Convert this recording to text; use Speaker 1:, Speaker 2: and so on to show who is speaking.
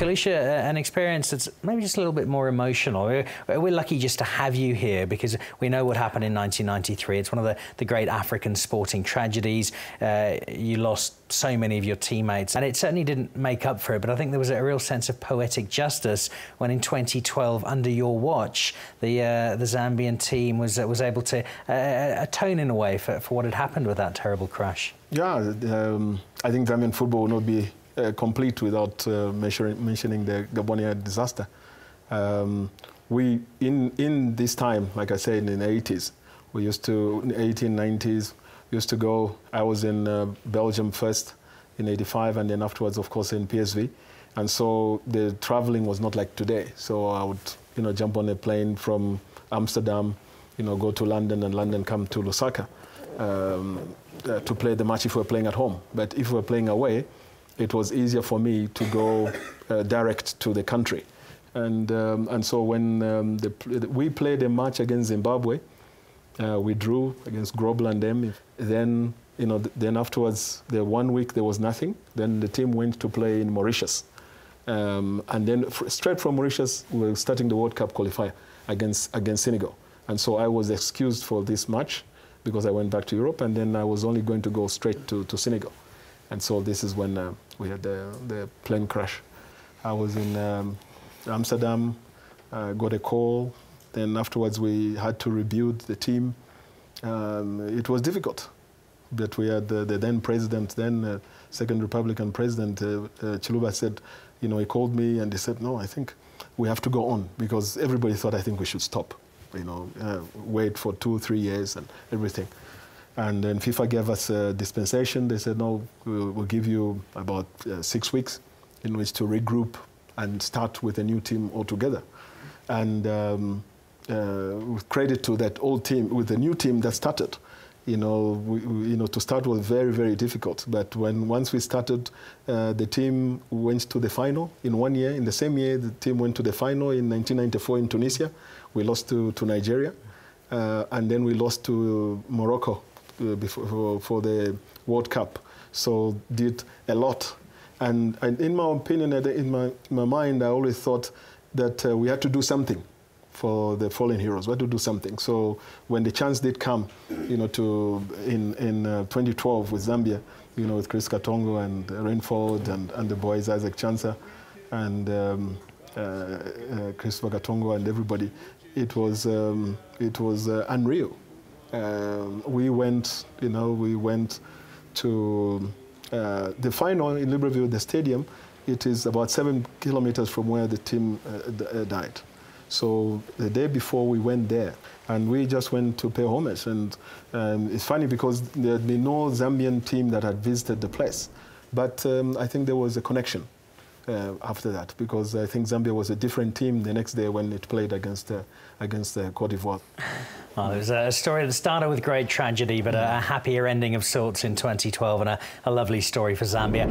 Speaker 1: Kalusha, an experience that's maybe just a little bit more emotional. We're, we're, lucky just to have you here because we know what happened in 1993. It's one of the, the great African sporting tragedies. Uh, you lost so many of your teammates, and it certainly didn't make up for it. But I think there was a real sense of poetic justice when, in 2012, under your watch, the uh, the Zambian team was uh, was able to uh, atone in a way for, for what had happened with that terrible crash.
Speaker 2: Yeah, um, I think Zambian football will not be uh, complete without uh, mentioning the Gabon air disaster. Um, we in in this time, like I said, in the 80s, we used to in the 1890s used to go. I was in uh, Belgium first in '85, and then afterwards, of course, in PSV. And so the traveling was not like today. So I would, you know, jump on a plane from Amsterdam, you know, go to London, and London come to Lusaka um, uh, to play the match if we we're playing at home. But if we we're playing away, it was easier for me to go uh, direct to the country. And, um, and so when um, the, we played a match against Zimbabwe, uh, we drew against Grobbelaar and them. Then, you know, th then afterwards, the one week there was nothing. Then the team went to play in Mauritius. Um, and then straight from Mauritius, we were starting the World Cup qualifier against, against Senegal. And so I was excused for this match because I went back to Europe, and then I was only going to go straight to, to Senegal. And so this is when uh, we had the, the plane crash. I was in um, Amsterdam, uh, got a call. Then afterwards, we had to rebuild the team. Um, it was difficult, but we had the, the then president, then uh, second Republican president, uh, uh, Chiluba said, you know, he called me and he said, no, I think we have to go on because everybody thought I think we should stop, you know, uh, wait for two, three years and everything. And then FIFA gave us a dispensation. They said, no, we'll, we'll give you about uh, six weeks in which to regroup and start with a new team altogether. And um, uh, with credit to that old team, with the new team that started, you know, we, we, you know, to start was very, very difficult. But when once we started, uh, the team went to the final in one year. In the same year, the team went to the final in 1994 in Tunisia. We lost to, to Nigeria. Uh, and then we lost to Morocco before, for, the World Cup. So did a lot. And, and in my opinion, in my, my mind, I always thought that uh, we had to do something for the fallen heroes. We had to do something. So when the chance did come, you know, to in in uh, 2012 with Zambia, you know, with Chris Katongo and Rainford and, and the boys Isaac Chansa and um, uh, uh, Chris Katongo and everybody, it was um, it was uh, unreal. Um, we went, you know, we went to uh, the final in Libreville, the stadium. It is about seven kilometers from where the team uh, uh, died. So the day before we went there, and we just went to pay homage. And um, it's funny because there had been no Zambian team that had visited the place. But um, I think there was a connection uh, after that because I think Zambia was a different team the next day when it played against uh, against uh, Cote d'Ivoire.
Speaker 1: Well, it was a story that started with great tragedy, but a happier ending of sorts in 2012 and a, a lovely story for Zambia.